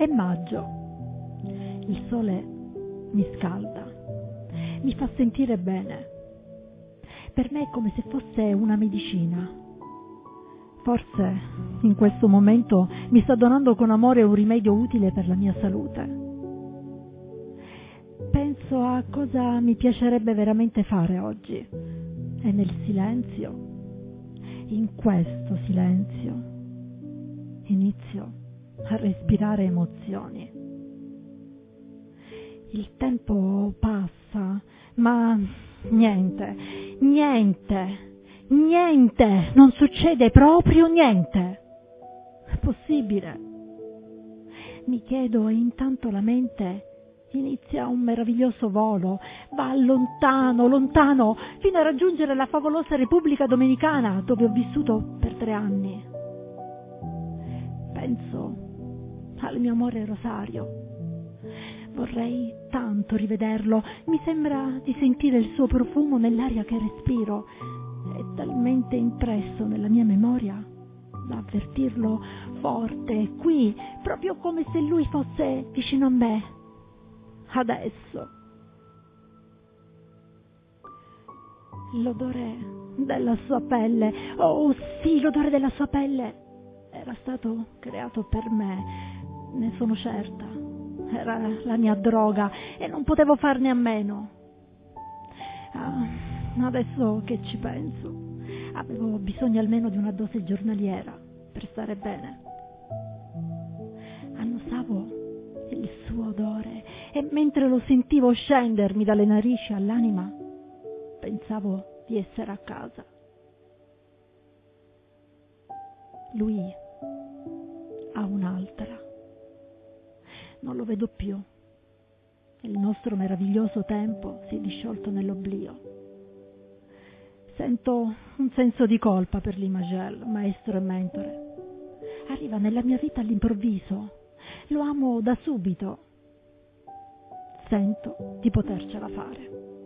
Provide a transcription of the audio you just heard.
È maggio. Il sole mi scalda, mi fa sentire bene. Per me è come se fosse una medicina. Forse in questo momento mi sta donando con amore un rimedio utile per la mia salute. Penso a cosa mi piacerebbe veramente fare oggi e nel silenzio, in questo silenzio, inizio a respirare emozioni. Il tempo passa, ma niente, niente Niente, non succede proprio niente. È possibile. Mi chiedo e intanto la mente inizia un meraviglioso volo, va lontano, lontano, fino a raggiungere la favolosa Repubblica Dominicana dove ho vissuto per tre anni. Penso al mio amore Rosario. Vorrei tanto rivederlo, mi sembra di sentire il suo profumo nell'aria che respiro. È talmente impresso nella mia memoria da avvertirlo forte, qui, proprio come se lui fosse vicino a me, adesso. L'odore della sua pelle, oh sì, l'odore della sua pelle. Era stato creato per me, ne sono certa. Era la mia droga e non potevo farne a meno. Ah Adesso che ci penso, avevo bisogno almeno di una dose giornaliera per stare bene. Annusavo il suo odore e mentre lo sentivo scendermi dalle narici all'anima, pensavo di essere a casa. Lui Non lo vedo più. Il nostro meraviglioso tempo si è disciolto nell'oblio. Sento un senso di colpa per l'Imagel, maestro e mentore. Arriva nella mia vita all'improvviso. Lo amo da subito. Sento di potercela fare.